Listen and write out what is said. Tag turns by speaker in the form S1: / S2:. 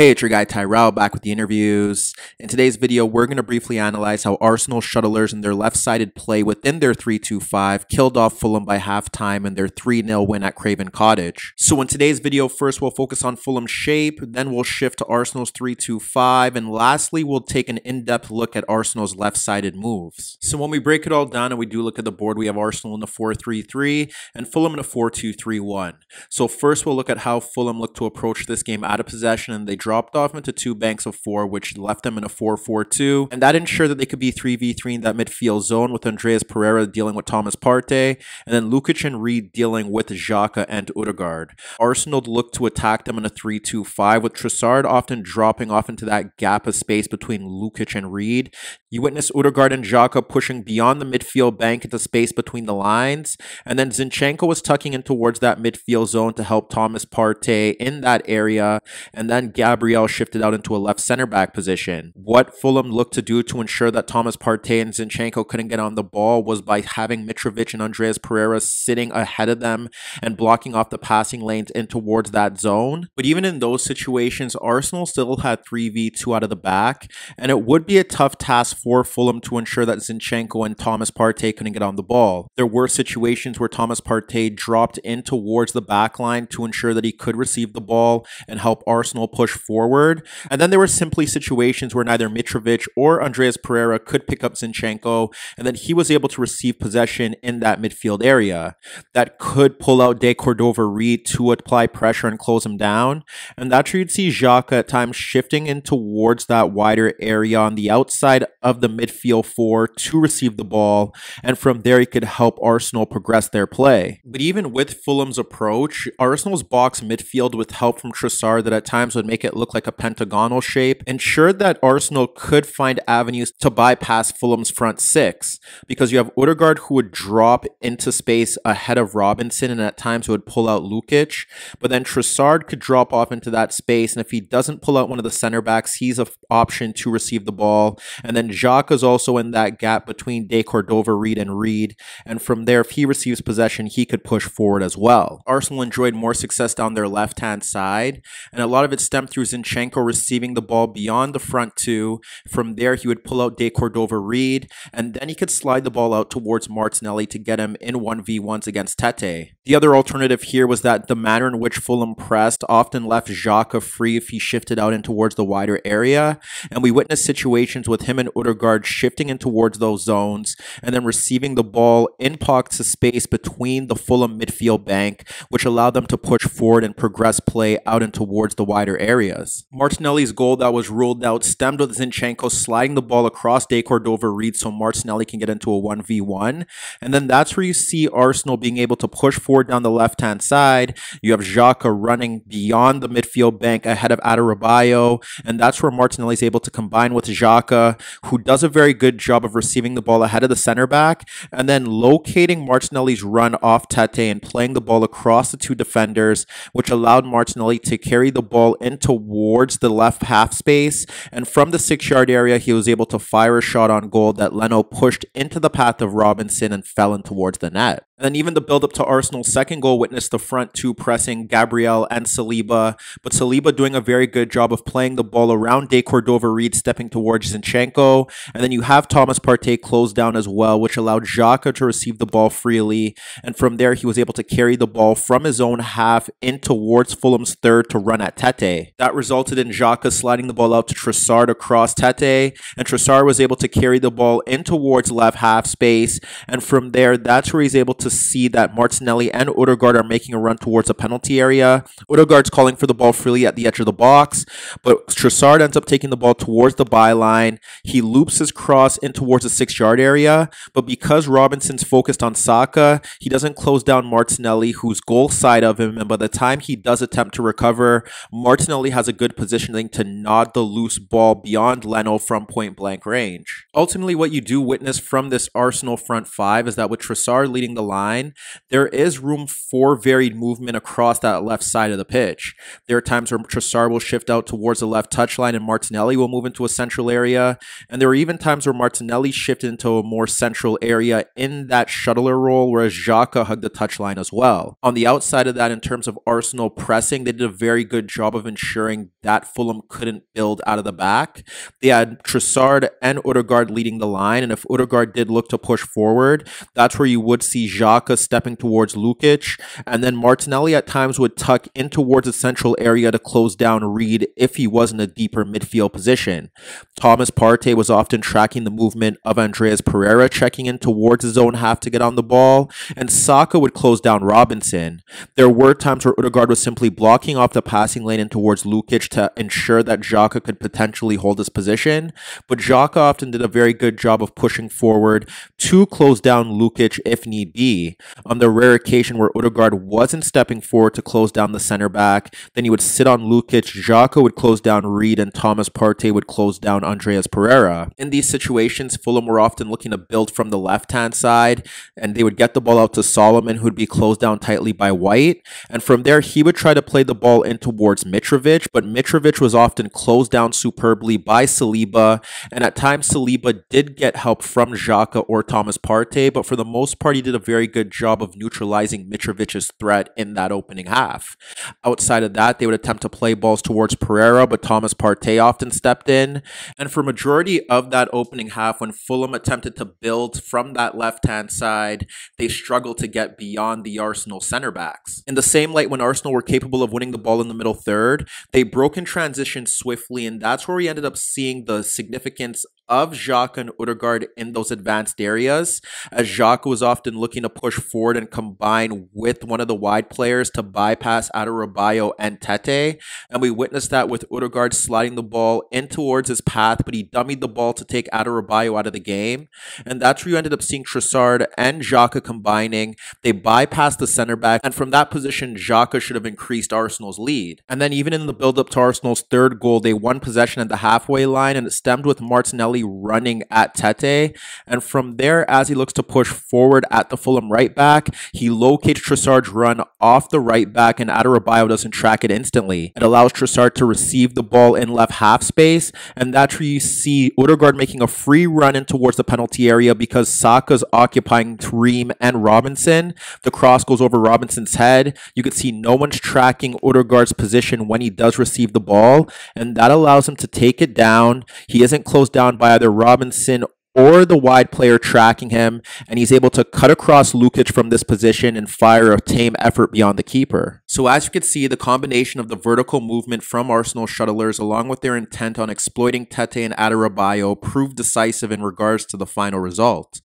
S1: Hey, it's your guy Tyrrell back with the InnerViews. In today's video, we're going to briefly analyze how Arsenal shuttlers and their left-sided play within their 3-2-5 killed off Fulham by halftime in their 3-0 win at Craven Cottage. So in today's video, first we'll focus on Fulham's shape, then we'll shift to Arsenal's 3-2-5, and lastly we'll take an in-depth look at Arsenal's left-sided moves. So when we break it all down and we do look at the board, we have Arsenal in the 4-3-3 and Fulham in a 4-2-3-1. So first we'll look at how Fulham looked to approach this game out of possession and they dropped off into two banks of four, which left them in a 4 4 2. And that ensured that they could be 3v3 in that midfield zone with Andreas Pereira dealing with Thomas Partey, and then Lukic and Reed dealing with Xhaka and Odegaard. Arsenal looked to attack them in a 3 2 5, with Trossard often dropping off into that gap of space between Lukic and Reed. You witness Odegaard and Xhaka pushing beyond the midfield bank into space between the lines, and then Zinchenko was tucking in towards that midfield zone to help Thomas Partey in that area, and then Gabriel shifted out into a left center back position. What Fulham looked to do to ensure that Thomas Partey and Zinchenko couldn't get on the ball was by having Mitrovic and Andreas Pereira sitting ahead of them and blocking off the passing lanes in towards that zone. But even in those situations, Arsenal still had 3v2 out of the back, and it would be a tough task for Fulham to ensure that Zinchenko and Thomas Partey couldn't get on the ball. There were situations where Thomas Partey dropped in towards the back line to ensure that he could receive the ball and help Arsenal push forward. And then there were simply situations where neither Mitrovic or Andreas Pereira could pick up Zinchenko, and then he was able to receive possession in that midfield area. That could pull out De Cordova Reid to apply pressure and close him down. And that's where you'd see Xhaka at times shifting in towards that wider area on the outside of the midfield four to receive the ball. And from there, he could help Arsenal progress their play. But even with Fulham's approach, Arsenal's box midfield with help from Trossard that at times would make it look like a pentagonal shape ensured that Arsenal could find avenues to bypass Fulham's front six because you have Odegaard who would drop into space ahead of Robinson and at times would pull out Lukic, but then Trossard could drop off into that space and if he doesn't pull out one of the center backs, he's an option to receive the ball. And then Xhaka is also in that gap between De Cordova, Reed, and Reed. And from there, if he receives possession, he could push forward as well. Arsenal enjoyed more success down their left hand side, and a lot of it stemmed through Zinchenko receiving the ball beyond the front two. From there, he would pull out De Cordova Reid, and then he could slide the ball out towards Martinelli to get him in 1v1s against Tete. The other alternative here was that the manner in which Fulham pressed often left Xhaka free if he shifted out in towards the wider area, and we witnessed situations with him and Odegaard shifting in towards those zones and then receiving the ball in pockets of space between the Fulham midfield bank, which allowed them to push forward and progress play out and towards the wider areas. Martinelli's goal that was ruled out stemmed with Zinchenko sliding the ball across De Cordova Reid so Martinelli can get into a 1v1. And then that's where you see Arsenal being able to push forward down the left hand side. You have Xhaka running beyond the midfield bank ahead of Adarabioyo. And that's where Martinelli is able to combine with Xhaka, who does a very good job of receiving the ball ahead of the center back and then locating Martinelli's run off Tete and playing the ball across the two defenders, which allowed Martinelli to carry the ball in towards the left half space. And from the six yard area, he was able to fire a shot on goal that Leno pushed into the path of Robinson and fell in towards the net. And then even the build up to Arsenal's second goal witnessed the front two pressing Gabriel and Saliba, but Saliba doing a very good job of playing the ball around De Cordova Reid stepping towards Zinchenko. And then you have Thomas Partey closed down as well, which allowed Xhaka to receive the ball freely. And from there, he was able to carry the ball from his own half in towards Fulham's third to run at Tete. That resulted in Xhaka sliding the ball out to Trossard across Tete, and Trossard was able to carry the ball in towards left half space. And from there, that's where he's able to see that Martinelli and Odegaard are making a run towards a penalty area. Odegaard's calling for the ball freely at the edge of the box, but Trossard ends up taking the ball towards the byline. He loops his cross in towards the six yard area, but because Robinson's focused on Saka, he doesn't close down Martinelli, who's goal side of him. And by the time he does attempt to recover, Martinelli has a good positioning to nod the loose ball beyond Leno from point blank range. Ultimately, what you do witness from this Arsenal front five is that with Trossard leading the line, line, there is room for varied movement across that left side of the pitch. There are times where Trossard will shift out towards the left touchline and Martinelli will move into a central area. And there are even times where Martinelli shifted into a more central area in that shuttler role, whereas Xhaka hugged the touchline as well. On the outside of that, in terms of Arsenal pressing, they did a very good job of ensuring that Fulham couldn't build out of the back. They had Trossard and Odegaard leading the line, and if Odegaard did look to push forward, that's where you would see Xhaka stepping towards Lukic, and then Martinelli at times would tuck in towards the central area to close down Reed if he was in a deeper midfield position. Thomas Partey was often tracking the movement of Andreas Pereira, checking in towards his own half to get on the ball, and Saka would close down Robinson. There were times where Odegaard was simply blocking off the passing lane in towards Lukic to ensure that Xhaka could potentially hold his position, but Xhaka often did a very good job of pushing forward to close down Lukic if need be. On the rare occasion where Odegaard wasn't stepping forward to close down the center back, then he would sit on Lukic, Xhaka would close down Reed, and Thomas Partey would close down Andreas Pereira. In these situations, Fulham were often looking to build from the left-hand side, and they would get the ball out to Solomon, who'd be closed down tightly by White, and from there he would try to play the ball in towards Mitrovic, but Mitrovic was often closed down superbly by Saliba, and at times Saliba did get help from Xhaka or Thomas Partey, but for the most part he did a very good job of neutralizing Mitrovic's threat in that opening half. Outside of that, they would attempt to play balls towards Pereira, but Thomas Partey often stepped in, and for majority of that opening half when Fulham attempted to build from that left-hand side, they struggled to get beyond the Arsenal center backs. In the same light when Arsenal were capable of winning the ball in the middle third, they broke in transition swiftly, and that's where we ended up seeing the significance of Xhaka and Odegaard in those advanced areas, as Xhaka was often looking to push forward and combine with one of the wide players to bypass Adarabioyo and Tete. And we witnessed that with Odegaard sliding the ball in towards his path, but he dummied the ball to take Adarabioyo out of the game. And that's where you ended up seeing Trossard and Xhaka combining. They bypassed the center back, and from that position, Xhaka should have increased Arsenal's lead. And then even in the build-up to Arsenal's third goal, they won possession at the halfway line, and it stemmed with Martinelli running at Tete. And from there, as he looks to push forward at the Fulham right back, he locates Trossard's run off the right back, and Adarabioyo doesn't track it instantly. It allows Trossard to receive the ball in left half space, and that's where you see Odegaard making a free run in towards the penalty area because Saka's occupying Tim Ream and Robinson. The cross goes over Robinson's head. You can see no one's tracking Odegaard's position when he does receive the ball, and that allows him to take it down. He isn't closed down by either Robinson or the wide player tracking him, and he's able to cut across Lukic from this position and fire a tame effort beyond the keeper. So as you can see, the combination of the vertical movement from Arsenal shuttlers along with their intent on exploiting Tete and Adarabioyo proved decisive in regards to the final result.